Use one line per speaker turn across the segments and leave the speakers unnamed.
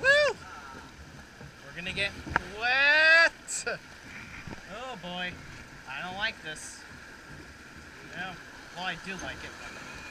Woo! We're gonna get wet! Oh boy. I don't like this. Yeah. Well, I do like it, but.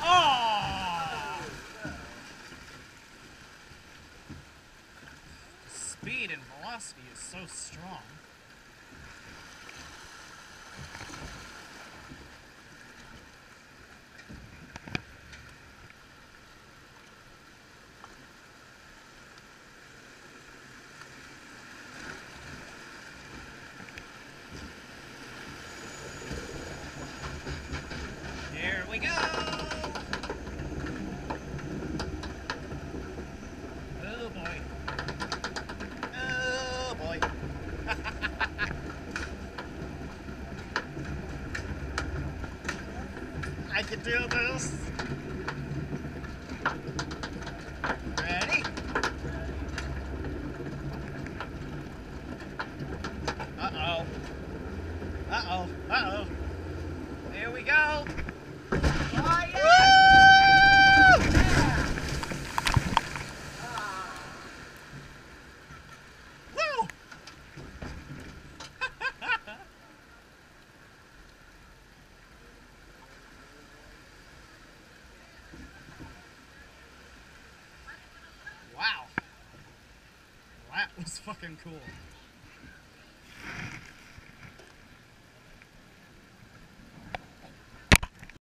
Oh! Speed and velocity is so strong. Here we go! Oh boy. Oh boy. I can do this. Ready? Uh-oh. Uh-oh. Uh-oh. Here we go.
Oh, yeah.
Woo! wow. That was fucking cool.